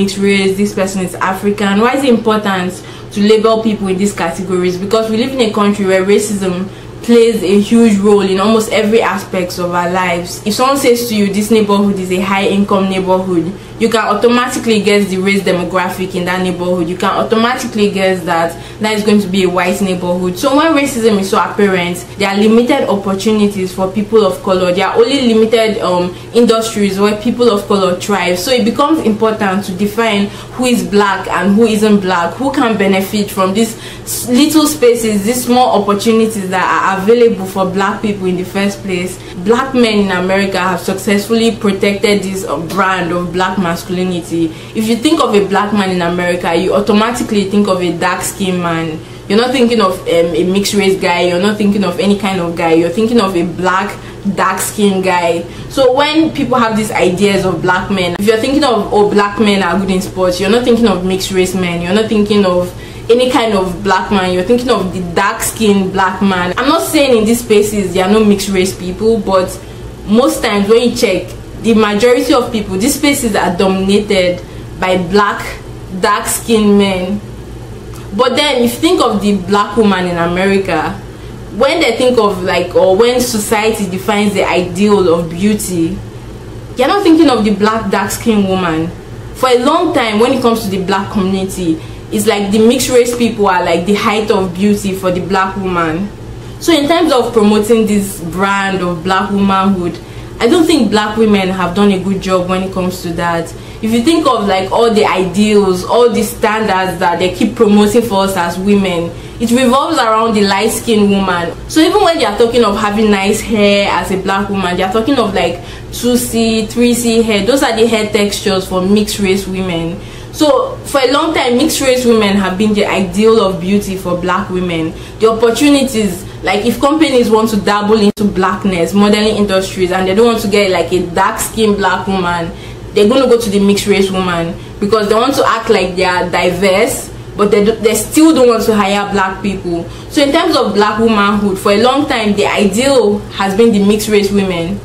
mixed race this person is african why is it important to label people in these categories because we live in a country where racism plays a huge role in almost every aspect of our lives. If someone says to you this neighborhood is a high income neighborhood, you can automatically guess the race demographic in that neighborhood. You can automatically guess that that is going to be a white neighborhood. So when racism is so apparent, there are limited opportunities for people of color. There are only limited um, industries where people of color thrive. So it becomes important to define who is black and who isn't black, who can benefit from these little spaces, these small opportunities that are available for black people in the first place. Black men in America have successfully protected this uh, brand of black masculinity. If you think of a black man in America, you automatically think of a dark skinned man. You're not thinking of um, a mixed race guy, you're not thinking of any kind of guy, you're thinking of a black dark skinned guy. So when people have these ideas of black men if you're thinking of oh black men are good in sports you're not thinking of mixed race men. You're not thinking of any kind of black man. You're thinking of the dark skinned black man. I'm not saying in these spaces there are no mixed race people but most times when you check the majority of people these spaces are dominated by black dark skinned men. But then if you think of the black woman in america when they think of like or when society defines the ideal of beauty you're not thinking of the black dark skinned woman. For a long time when it comes to the black community it's like the mixed race people are like the height of beauty for the black woman. So in terms of promoting this brand of black womanhood i don't think black women have done a good job when it comes to that. If you think of like all the ideals all the standards that they keep promoting for us as women it revolves around the light skinned woman. So even when they are talking of having nice hair as a black woman they are talking of like 2c 3c hair. Those are the hair textures for mixed race women so for a long time mixed race women have been the ideal of beauty for black women. The opportunities like if companies want to dabble into blackness modeling industries and they don't want to get like a dark skinned black woman they're going to go to the mixed race woman because they want to act like they are diverse but they, do, they still don't want to hire black people. So in terms of black womanhood for a long time the ideal has been the mixed race women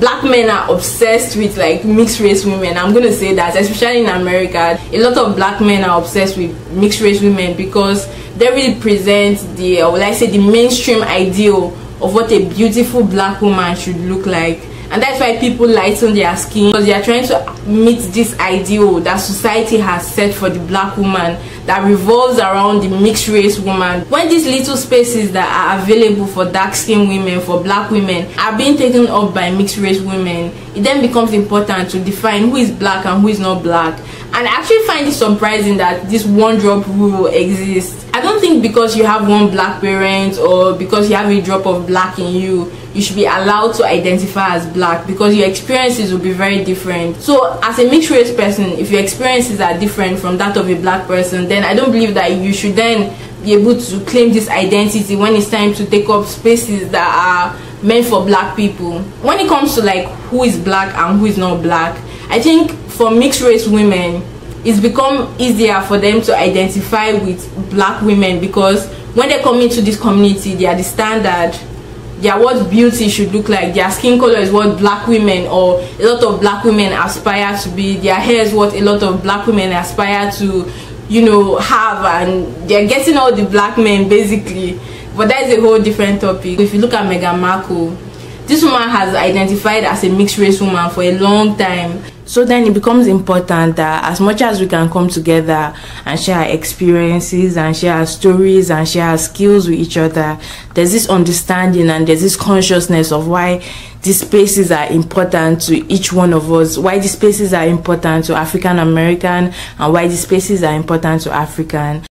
black men are obsessed with like mixed race women. I'm gonna say that especially in america a lot of black men are obsessed with mixed race women because they really present the or i say the mainstream ideal of what a beautiful black woman should look like and that's why people lighten their skin because they are trying to meet this ideal that society has set for the black woman that revolves around the mixed race woman. When these little spaces that are available for dark skinned women for black women are being taken up by mixed race women it then becomes important to define who is black and who is not black. And I actually find it surprising that this one drop rule exists think because you have one black parent or because you have a drop of black in you you should be allowed to identify as black because your experiences will be very different. So as a mixed race person if your experiences are different from that of a black person then i don't believe that you should then be able to claim this identity when it's time to take up spaces that are meant for black people. When it comes to like who is black and who is not black i think for mixed race women it's become easier for them to identify with black women because when they come into this community they are the standard. Their what beauty should look like their skin color is what black women or a lot of black women aspire to be. Their hair is what a lot of black women aspire to you know have and they're getting all the black men basically. But that is a whole different topic. If you look at Meghan Markle this woman has identified as a mixed race woman for a long time. So then it becomes important that as much as we can come together and share our experiences and share our stories and share our skills with each other there's this understanding and there's this consciousness of why these spaces are important to each one of us why these spaces are important to african american and why these spaces are important to african